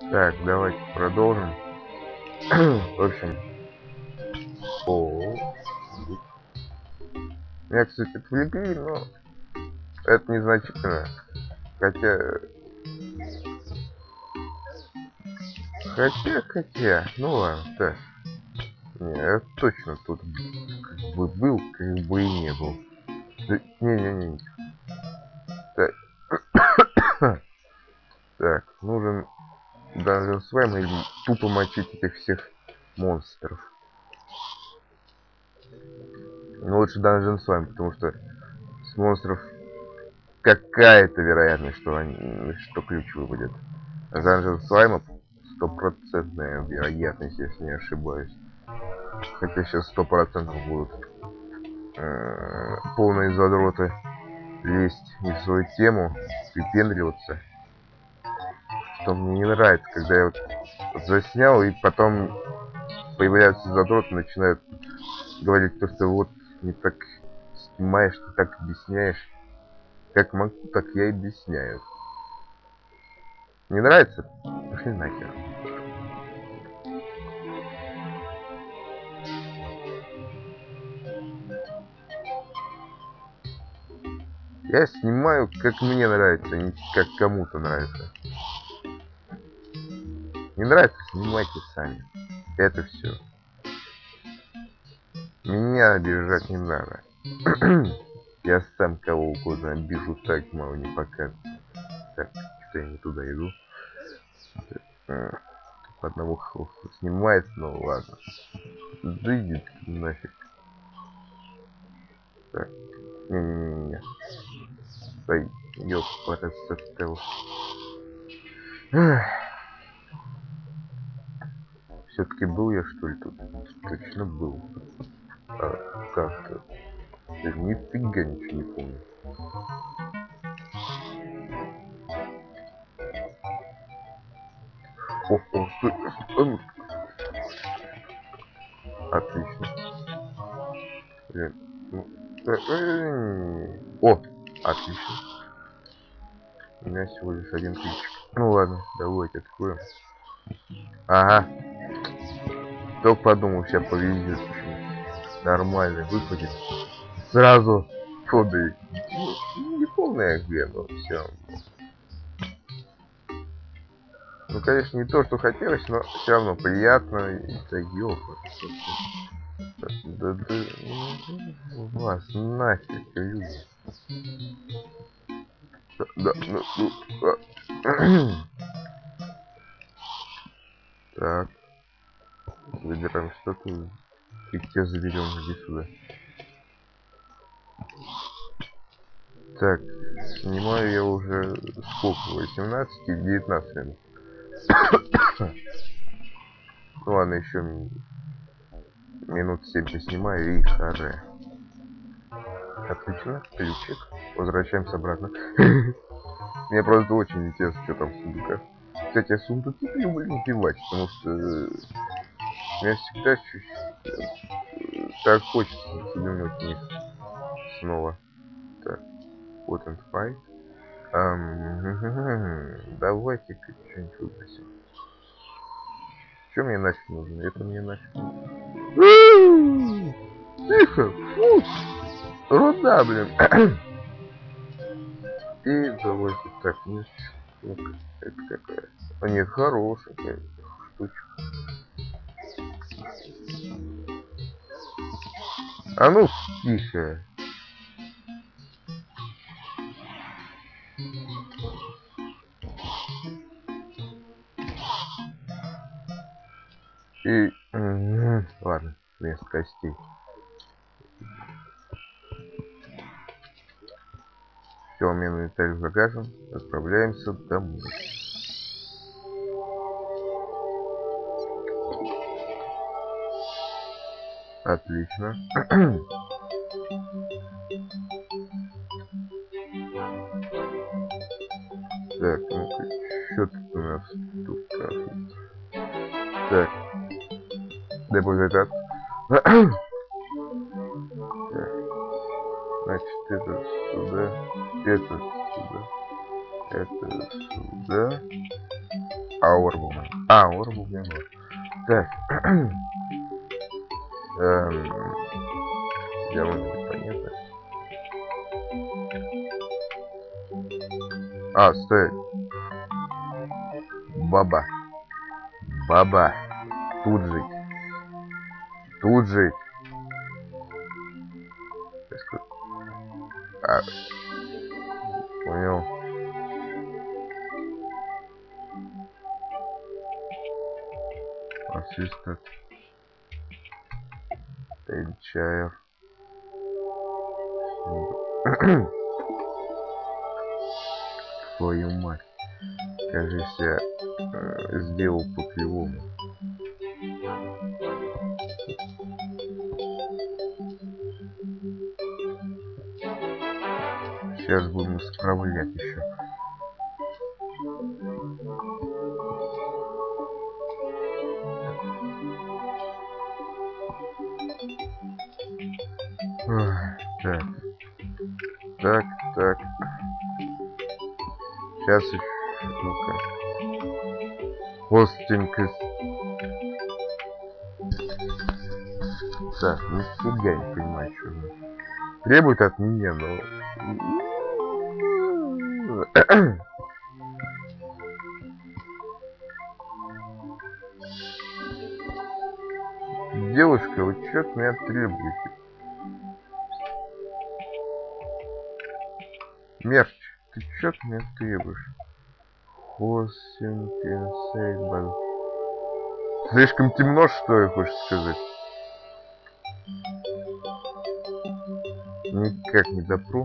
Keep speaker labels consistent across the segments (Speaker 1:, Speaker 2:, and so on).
Speaker 1: Так, давайте продолжим. В общем. О. Меня, кстати, отвлекли, но это незначительно. Хотя... Хотя, хотя, ну ладно, так. Не, я точно тут как бы был, как бы и не был. Не-не-не. Так. так, нужен даже с вами тупо мочить этих всех монстров. Ну лучше Dungeon с вами, потому что с монстров какая-то вероятность, что они, что ключ выпадет. А Dungeon слайма стопроцентная вероятность, если не ошибаюсь. Хотя сейчас сто процентов будут э, полные задроты лезть не в свою тему, выпендриваться. Что мне не нравится, когда я вот заснял и потом появляются задроты, начинают говорить то, что вот не так снимаешь, ты так объясняешь. Как могу, так я и объясняю. Не нравится? Пошли нахер. Я снимаю, как мне нравится, не как кому-то нравится. Не нравится, снимайте сами. Это все. Меня обижать не надо. я сам кого угодно обижу, так мало не показываю. Так, что я не туда иду. По одному снимает, ну ладно. Да нафиг. Так. Не-не-не-не. Ой, ёпарасотел. Все-таки был я что ли тут? Точно был. А, как-то. Нифига ничего не помню. О, о, стой. Отлично. Ну, э, э, о, отлично. У меня всего лишь один ключик. Ну ладно, давайте откроем. Ага. Только подумал, сейчас повезет. Нормально выпадет. Сразу ходы. Ну, не полная игра, но все Ну, конечно, не то, что хотелось, но все равно приятно. Да ёпа. Да, да, ну, вас нафиг, люди. Да, ну, ну, а. Так. Выбираем что-то. И тебя заберем, иди сюда. Так, снимаю я уже сколько? 18 и 19 минут. ну ладно, еще минут 7 снимаю и харе. Отлично, ключик. Возвращаемся обратно. Мне просто очень интересно, что там в сундуках. Кстати, я сундуки люблю напивать, потому что мне всегда чуть так хочется взглянуть в них снова. Так, вот fight. Um, Давайте-ка что-нибудь выбросим. Что мне нафиг нужно? Это мне нафиг Тихо! Фу! Руда, блин! И давайте так, ну, это какая? А нет, хорошая штучка. А ну, тише. И... Ладно, вместо костей. Все, мне инвентарь загажен. Отправляемся домой. Отлично. так, ну что тут у нас тут Так. Депозитат. так. Значит, это сюда, это сюда, это сюда. А, Орбу Гэмор. Так. А, стой. Баба. Баба. Тут жить. Тут жить. А, понял. Ассистент. Тенчаев. Твою мать. Кажется, я э, сделал по-кривому. Сейчас будем исправлять еще. Сейчас еще. Ну-ка. Хостинг из... Так, нифига не понимаю, что он требует от меня, но... Девушка, вы что от меня требуете? Мерч, ты что от меня требуешь? Хостинг инсейбл. Слишком темно, что ли, хочешь сказать? Никак не допру.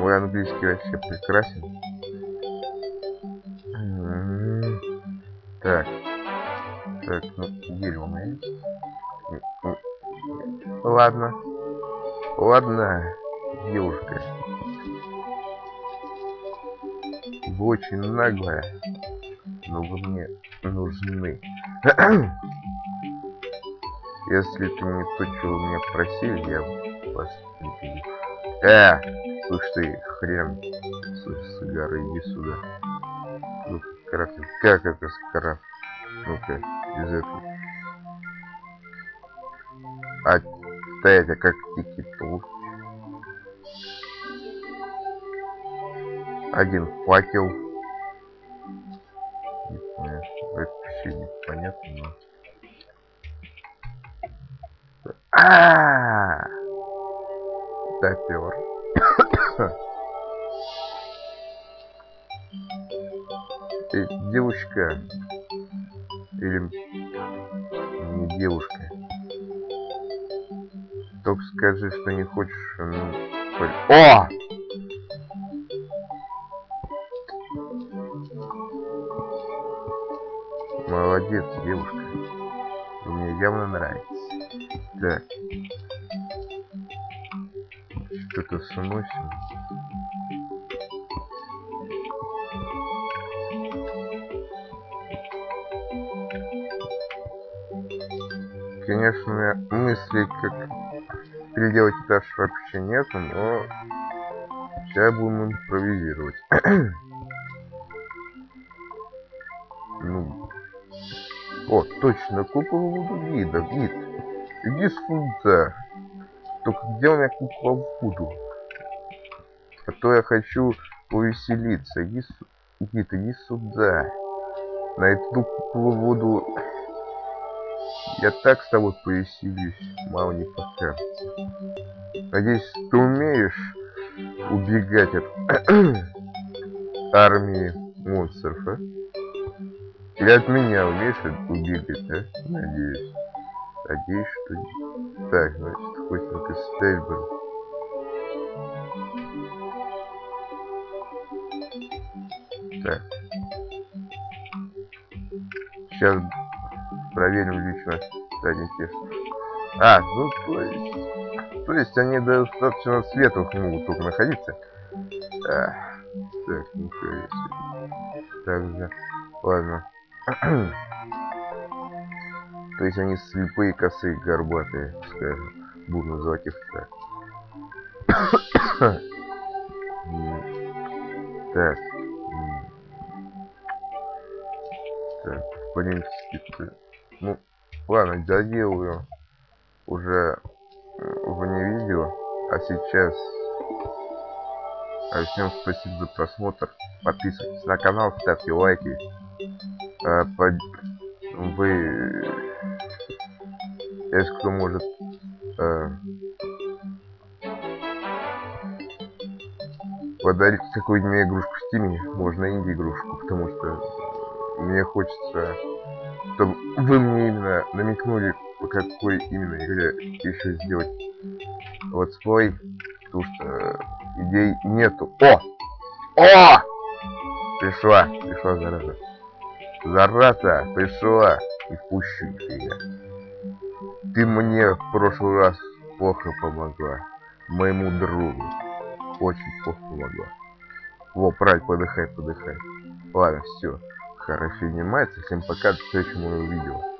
Speaker 1: Мой английский вообще прекрасен. Так. Так, ну, м. Ладно. Ладно, девушка. Вы очень наглая. Но вы мне нужны. Если ты не то, чего меня просили, я вас не Э, слышь ты, хрен. Слышь, сигара, иди сюда. Ну, крафт, как это скрафт? Ну-ка, из этого. А, стоять, а как тикету? Один факел. Это вообще непонятно, но... А, допер. Ты девушка или не девушка? Только скажи, что не хочешь. ну, О! Молодец, девушка. Мне явно нравится. Так. Что-то сносим. Конечно, мыслей, как переделать этаж вообще нету, но сейчас будем импровизировать. ну, о, точно, кукла Вуду Гида, Гид. Иди сюда. Только где у меня кукла Вуду? А то я хочу повеселиться. Иди, су- иди сюда. На эту куклу Вуду я так с тобой повеселюсь, мало не покажется. Надеюсь, ты умеешь убегать от армии монстров, а? Или от меня умеешь убегать, а? Надеюсь. Надеюсь, что... Так, значит, Хостинг из Стейбл. Так. Сейчас проверим лично задний текст. А, ну то есть... То есть они достаточно светлых могут только находиться. А, так, нихуя себе. Так, да. Ладно. То есть они слепые, косые, горбатые, скажем. Буду называть их так. Так. Так. принципе. Ну, ладно, доделаю уже вне видео. А сейчас а всем спасибо за просмотр. Подписывайтесь на канал, ставьте лайки. А, под... Вы... Если кто может... А... Подарить какую-нибудь мне игрушку в Steam е, можно инди-игрушку, потому что мне хочется, чтобы вы мне именно намекнули, по какой именно игре еще сделать летсплей, потому что идей нету. О! О! Пришла, пришла зараза. Зараза, пришла. И впущу тебя. Ты мне в прошлый раз плохо помогла. Моему другу. Очень плохо помогла. Во, правильно, подыхай, подыхай. Ладно, все. Хорошо, внимается. Всем пока, до следующего видео.